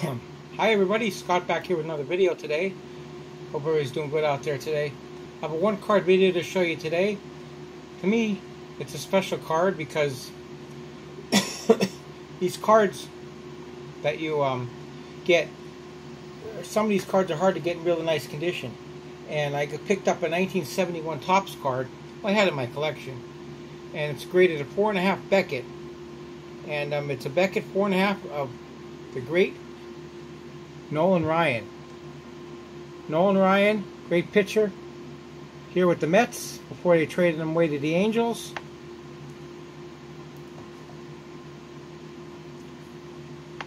Hi everybody, Scott back here with another video today. Hope everybody's doing good out there today. I have a one card video to show you today. To me, it's a special card because these cards that you um, get, some of these cards are hard to get in really nice condition. And I picked up a 1971 Topps card. I had in my collection. And it's graded a 4.5 Beckett. And um, it's a Beckett 4.5 of the great Nolan Ryan. Nolan Ryan, great pitcher, here with the Mets before they traded him away to the Angels.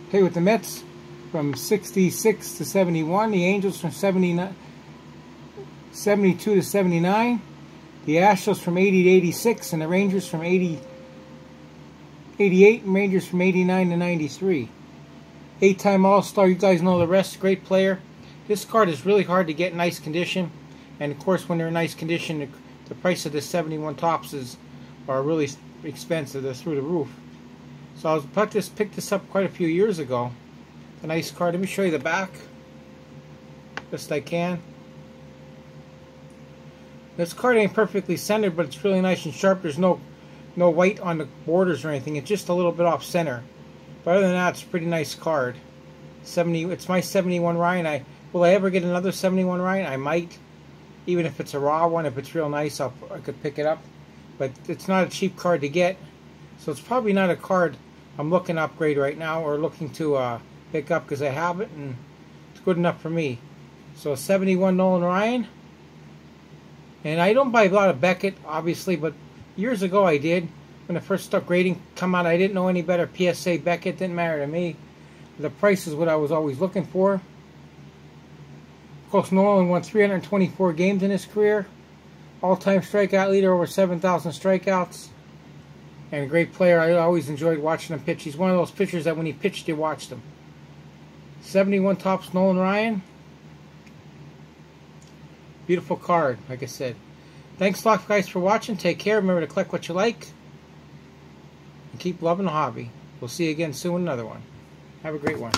Played with the Mets from 66 to 71, the Angels from 79, 72 to 79, the Astros from 80 to 86, and the Rangers from 80, 88, and Rangers from 89 to 93 eight-time All-Star. You guys know the rest. Great player. This card is really hard to get in nice condition. And, of course, when they're in nice condition, the, the price of the 71 Topps is, are really expensive. They're through the roof. So I was this, picked this up quite a few years ago. A nice card. Let me show you the back. Best I can. This card ain't perfectly centered, but it's really nice and sharp. There's no no white on the borders or anything. It's just a little bit off center. But other than that, it's a pretty nice card. 70. It's my 71 Ryan. I will I ever get another 71 Ryan? I might. Even if it's a raw one, if it's real nice, I'll, I could pick it up. But it's not a cheap card to get, so it's probably not a card I'm looking to upgrade right now or looking to uh, pick up because I have it and it's good enough for me. So 71 Nolan Ryan. And I don't buy a lot of Beckett, obviously, but years ago I did when the first stuff grading come out, I didn't know any better. PSA Beckett didn't matter to me. The price is what I was always looking for. Of course, Nolan won 324 games in his career. All-time strikeout leader, over 7,000 strikeouts. And a great player. I always enjoyed watching him pitch. He's one of those pitchers that when he pitched, you watched him. 71 Topps, Nolan Ryan. Beautiful card, like I said. Thanks a lot, guys, for watching. Take care. Remember to click what you like keep loving the hobby. We'll see you again soon another one. Have a great one.